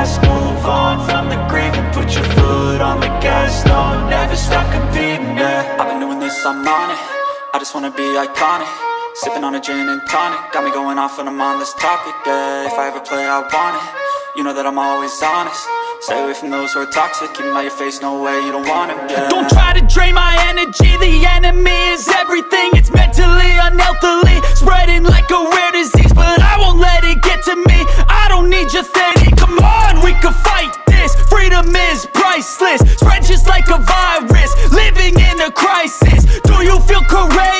past, move on from the grieving. Put your foot on the gas, no, never stop competing, yeah. I've been doing this, I'm on it. I just wanna be iconic. Sipping on a gin and tonic. Got me going off when I'm on this topic, yeah. If I ever play, I want it. You know that I'm always honest. Stay away from those who are toxic. Keep 'em out your face, no way, you don't want it, yeah. Don't try to drain my energy. The enemy is everything. It's mentally, unhealthily Spreading like a rare crisis Do you feel courageous?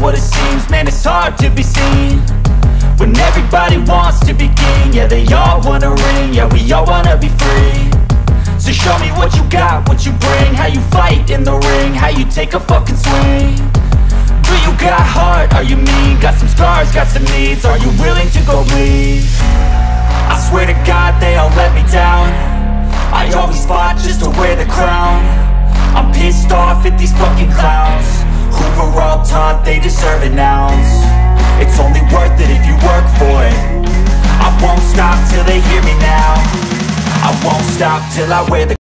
what it seems. Man, it's hard to be seen When everybody wants to be king. Yeah, they all wanna ring. Yeah, we all wanna be free. So show me what you got, what you bring. How you fight in the ring. How you take a fucking swing. Do you got heart? Are you mean? Got some scars, got some needs. Are you willing to go bleed? Taught they deserve an ounce. It's only worth it if you work for it. I won't stop till they hear me now. I won't stop till I wear the